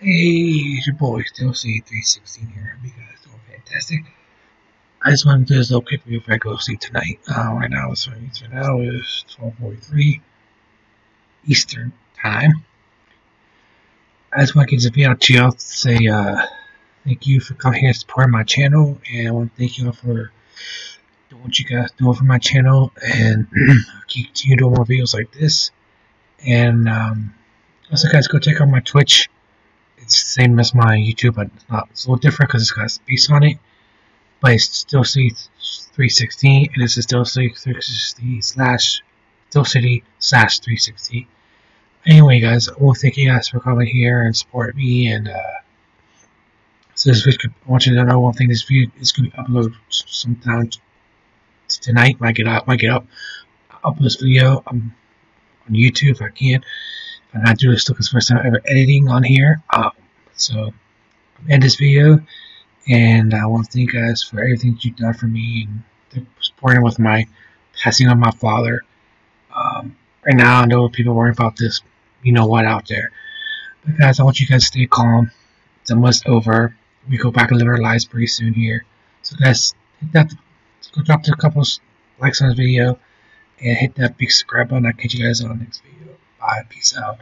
Hey, it's your boy, Still C316 here. Hope you guys doing fantastic. I just wanted to do this little quick video before I go sleep tonight. Uh, right now, it's right now is 12:43 Eastern Time. I just want to get this video to to say uh, thank you for coming here and supporting my channel, and I want to thank you all for doing what you guys doing for my channel, and continue doing more videos like this. And um, also, guys, go check out my Twitch same as my YouTube, but it's not. It's a little different because it's got space on it. But it's still City 360, and this is still City 360 slash Still City slash 360. Anyway, guys, well, thank you guys for coming here and support me. And uh, so this video, I want you to know one thing: this video is going to be uploaded sometime tonight when I get up. When I get up, I'll upload this video um, on YouTube if I can. I'm not doing this because first time ever editing on here. Um, so, end this video, and I want to thank you guys for everything you've done for me and supporting with my passing on my father. Um, right now, I know people worrying about this, you know what, out there. But guys, I want you guys to stay calm. It's almost over. We go back and live our lives pretty soon here. So guys, hit that. Go drop a couple likes on this video and hit that big subscribe button. I'll catch you guys on the next video. Bye. Peace out.